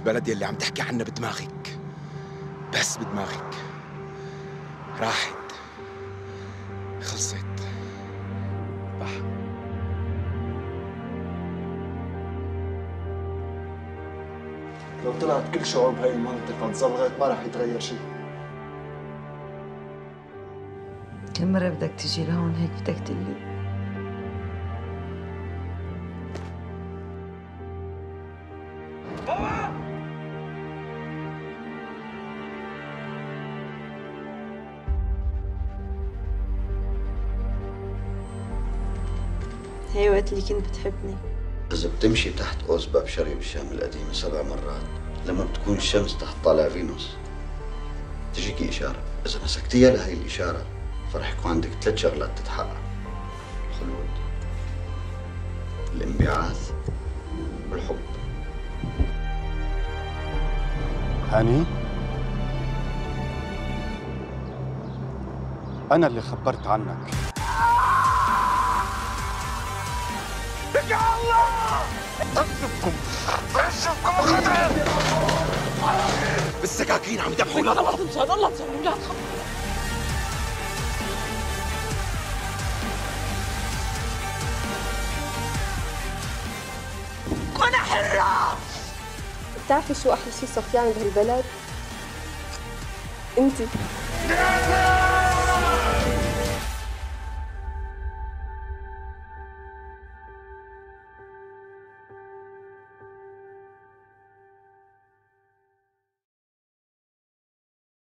البلد يلي عم تحكي عنها بدماغك. بس بدماغك. راحت. خلصت. بح لو طلعت كل شعوب هاي المنطقة تزلغت ما رح يتغير شيء كل مرة بدك تجي لهون؟ هيك بدك تقلي. هي وقت اللي كنت بتحبني. إذا بتمشي تحت قوس باب شرق بالشام القديمة سبع مرات. لما بتكون الشمس تحت طالع فينوس. تجيكي إشارة. إذا مسكتيها لهي الإشارة فرح يكون عندك ثلاث شغلات تتحقق. الخلود الانبعاث والحب. هاني؟ أنا اللي خبرت عنك. يا الله! أنفكم أنفكم خطر بالسكاكين عم يذبحوا الله تنسان الله تنسان لا أنا حرة! بتعرفي شو أحلى شي صفيان بهالبلد؟ أنتي.